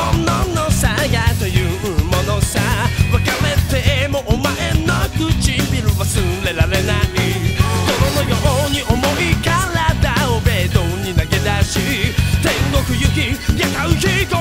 もののというものさ。別れてもお前の唇忘れられない。泥のように重い体をベッドに投げ出し。天国行きやかう飛行